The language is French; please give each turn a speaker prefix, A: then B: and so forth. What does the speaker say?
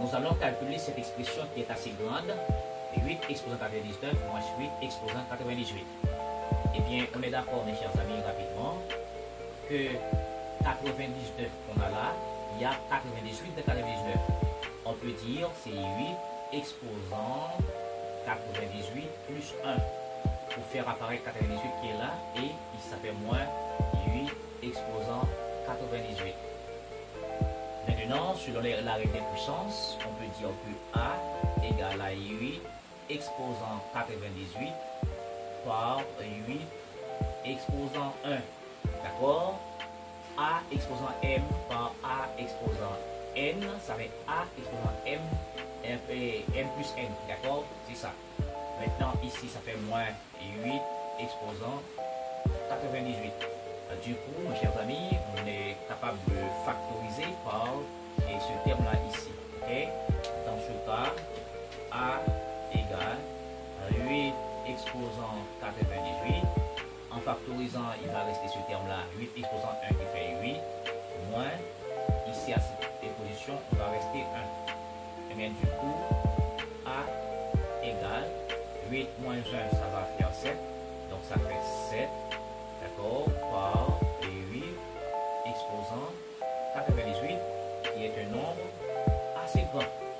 A: nous allons calculer cette expression qui est assez grande. 8 exposant 99 moins 8 exposant 98. Eh bien, on est d'accord, mes chers amis, rapidement, que 99 qu'on a là, il y a 98 de 99. On peut dire c'est 8 exposant 98 plus 1 pour faire apparaître 98 qui est là et ça fait moins 8 exposant Maintenant, selon la règle des puissances, on peut dire que A égale à 8 exposant 98 par 8 exposant 1. D'accord? A exposant M par A exposant N, ça fait A exposant M, M, M plus N. D'accord? C'est ça. Maintenant, ici, ça fait moins 8 exposant 98. Du coup, mes chers amis, on est capable de factoriser par ce terme-là ici. ok? Dans ce cas, A égale 8 exposant 98. En factorisant, il va rester ce terme-là, 8 exposant 1 qui fait 8, moins, ici à cette position, il va rester 1. Et bien du coup, A égale 8 moins 1, ça va faire 7. Donc ça fait 7, d'accord, theater nung Pasig ah, Rock.